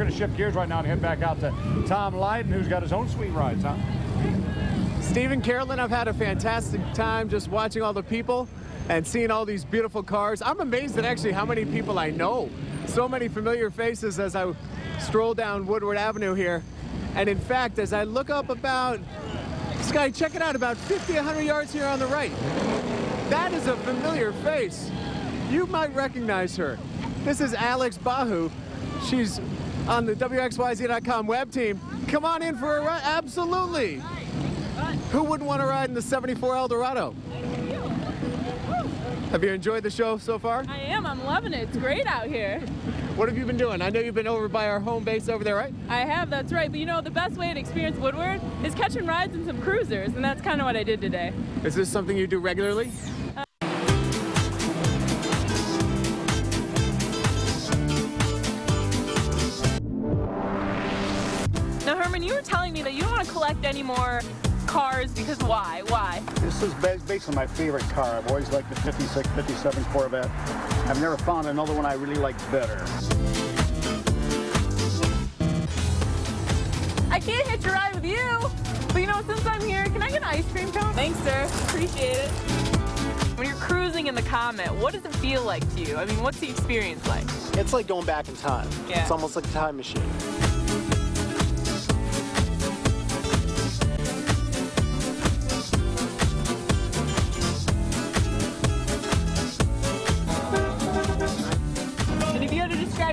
going to shift gears right now and head back out to Tom Lydon, who's got his own sweet rides, huh? Stephen Carolyn, I've had a fantastic time just watching all the people and seeing all these beautiful cars. I'm amazed at actually how many people I know. So many familiar faces as I stroll down Woodward Avenue here. And in fact, as I look up about, Sky, check it out, about 50, 100 yards here on the right. That is a familiar face. You might recognize her. This is Alex Bahu. She's on the WXYZ.com web team. Come on in for a ride. Absolutely. Who wouldn't want to ride in the 74 Eldorado? Have you enjoyed the show so far? I am. I'm loving it. It's great out here. What have you been doing? I know you've been over by our home base over there, right? I have. That's right. But you know, the best way to experience Woodward is catching rides in some cruisers, and that's kind of what I did today. Is this something you do regularly? Herman, you were telling me that you don't want to collect any more cars because why? Why? This is basically my favorite car. I've always liked the 56, 57 Corvette. I've never found another one I really liked better. I can't hitch a ride with you. But you know, since I'm here, can I get an ice cream cone? Thanks, sir. Appreciate it. When you're cruising in the Comet, what does it feel like to you? I mean, what's the experience like? It's like going back in time. Yeah. It's almost like a time machine.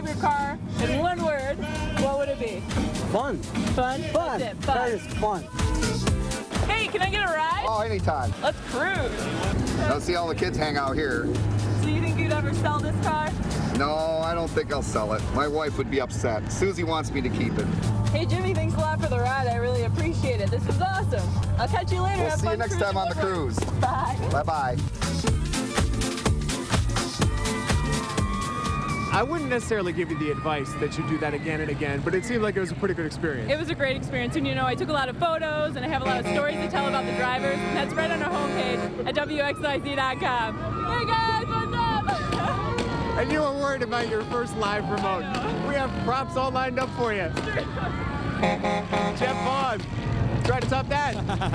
Describe your car in one word, what would it be? Fun. Fun? Fun. That's it, That is fun. fun. Hey, can I get a ride? Oh, anytime. Let's cruise. Let's see all the kids hang out here. So you think you'd ever sell this car? No, I don't think I'll sell it. My wife would be upset. Susie wants me to keep it. Hey, Jimmy, thanks a lot for the ride. I really appreciate it. This was awesome. I'll catch you later. We'll Have see you next time on the cruise. Bye. Bye-bye. I wouldn't necessarily give you the advice that you do that again and again, but it seemed like it was a pretty good experience. It was a great experience, and you know, I took a lot of photos, and I have a lot of stories to tell about the drivers, and that's right on our homepage at WXYZ.com. Hey guys, what's up? and you were worried about your first live remote. We have props all lined up for you. Jeff Vaughn, try to top that.